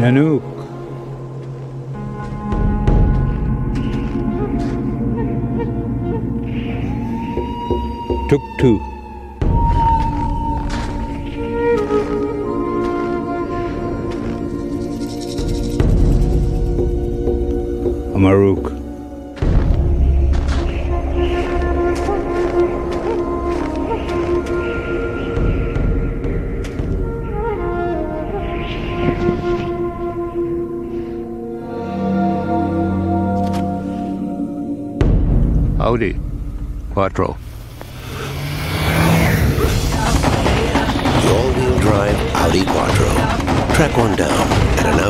Nanook. Tuk Tuk. Amaruk. Audi Quattro. The all-wheel drive Audi Quattro. Track one down at an dealer.